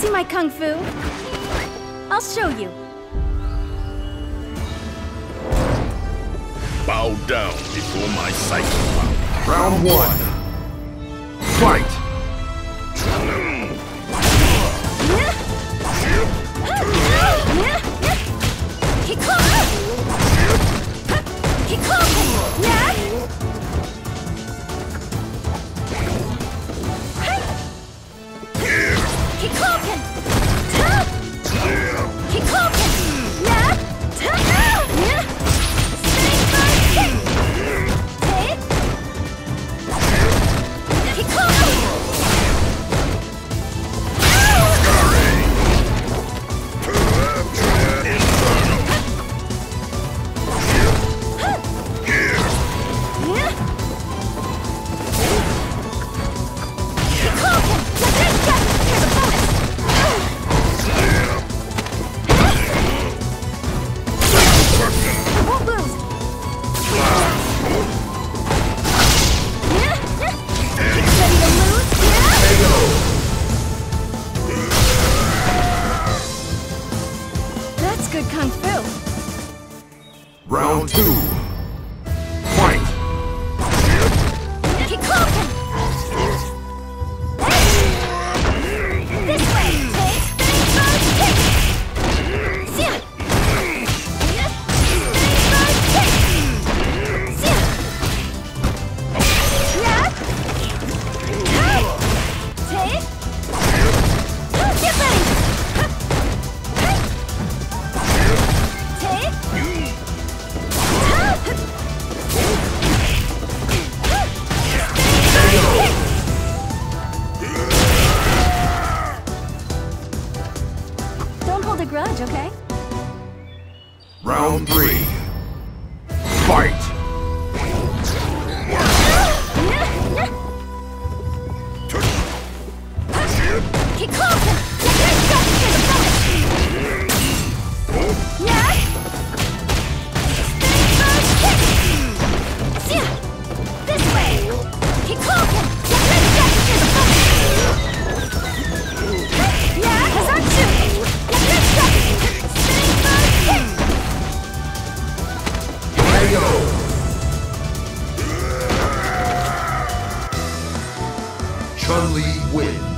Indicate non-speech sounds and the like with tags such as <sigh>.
see my kung fu? I'll show you. Bow down before my sight. Round one. Fight! Good kung fu. Round two. Don't hold a grudge, okay? Round three. Fight! <laughs> Get closer! Chun-Li wins.